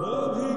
love you.